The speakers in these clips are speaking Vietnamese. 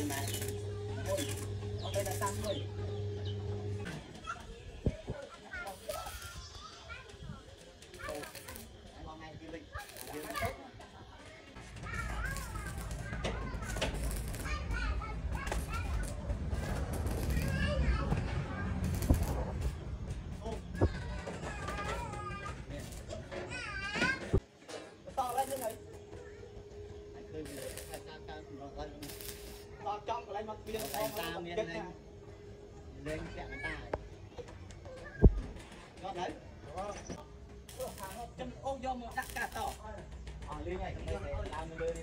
我们，我给他单位。To cái kia ta miên lên lên kẹo người ta ngon đấy chân ôm vô một đặt cả to à lên này làm người đi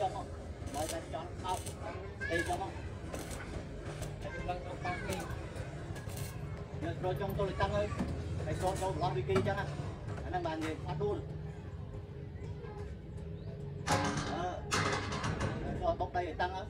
ចុះមកបើតែចង់អោបទេចុះមកតែឡើងទៅបាក់គេយើងត្រូវចង់ទល់តាំងហើយតែចូលចូលប្រឡងវិគីចឹងអាហ្នឹងបាននិយាយអត់ដួលអឺចូលបុកដៃឲ្យតាំងហើយ